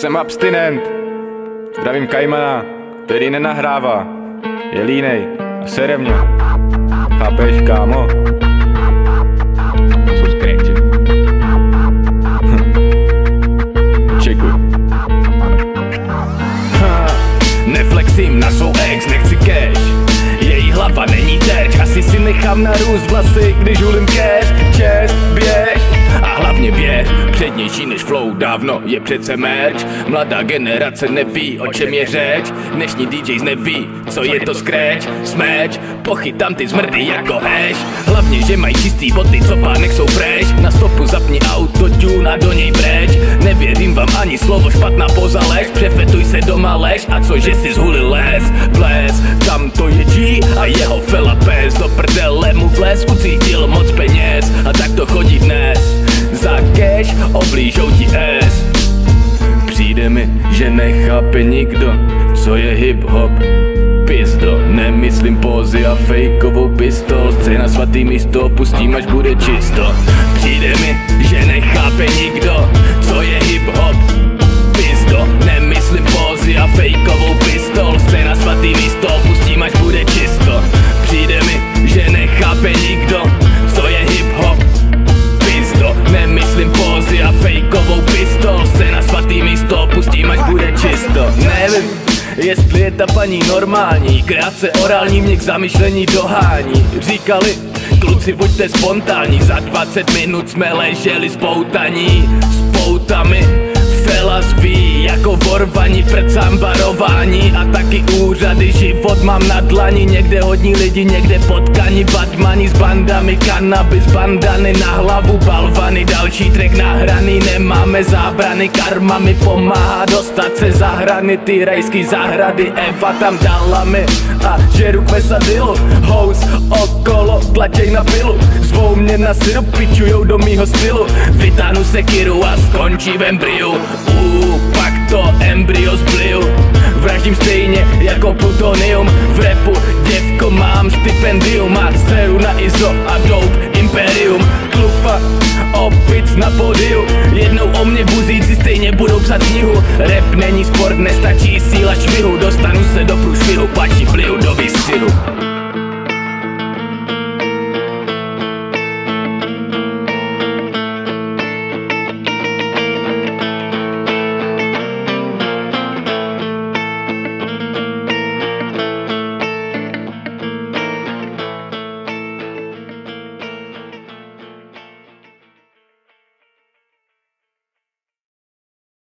Jsem abstinent. Zdravím Kajmana, který nenahrává. Je línej a sere mě. Chápeš, kámo? Neflexím na svou ex, nechci cash Její hlava není terč Asi si nechám narůst vlasy, když hulím cash Čest, Přednější než flow dávno je přece merch. Mladá generace neví, o čem je řeč. Dnešní DJs neví, co je to scratch. Smeč, pochytám ty zmrdy jako hash Hlavně, že mají čistý boty, co pánek jsou fresh. Na stopu zapni auto, tune do něj breč. Nevěřím vám ani slovo, špatná poza lež. Přefetuj se doma lež. A co, že si zhulil les? Ples, tam to je G a jeho fela pes? Do prdele mu vles, ucítil moc peněz. A tak to chodí dnes Cash oblížou ti S. Přijde mi, že nechápe nikdo, co je hip-hop. Pizdo, nemyslím pózy a fejkovou pistol. Na svatý místo, pustím až bude čisto. Přijde mi, že nechápe nikdo, co je hip-hop. Pizdo, nemyslím jestli je ta paní normální Krátce orální mě k zamyšlení dohání. Říkali, kluci buďte spontánní Za 20 minut jsme leželi spoutaní. S poutami Felas ví, jako vorvaní, prcám varování A taky úřady, život mám na dlani. Někde hodní lidi, někde potkaní Batmani s bandami, kanabis, bandany Na hlavu balvany, další track nahraný Nemáme zábrany, karma mi pomáhá Dostat se za hrany, ty rajský zahrady Eva tam dala mi. A žeru kvesadilu Hous okolo, tlačej na pilu. Zvou mě na syrup, pičujou do mýho stylu. Vytáhnu se kiru a skončí v embryu. Uuu, pak to embryo zbliju Vraždím stejně jako plutonium. V repu děvko mám stipendium. A dceru na ISO a dope imperium. Klupa opic na podiu. Jednou o mě buzíci stejně budou psat knihu. Rap není sport, nestačí síla švihu. Dostanu se do průšvihu, pači pliju do výstřihu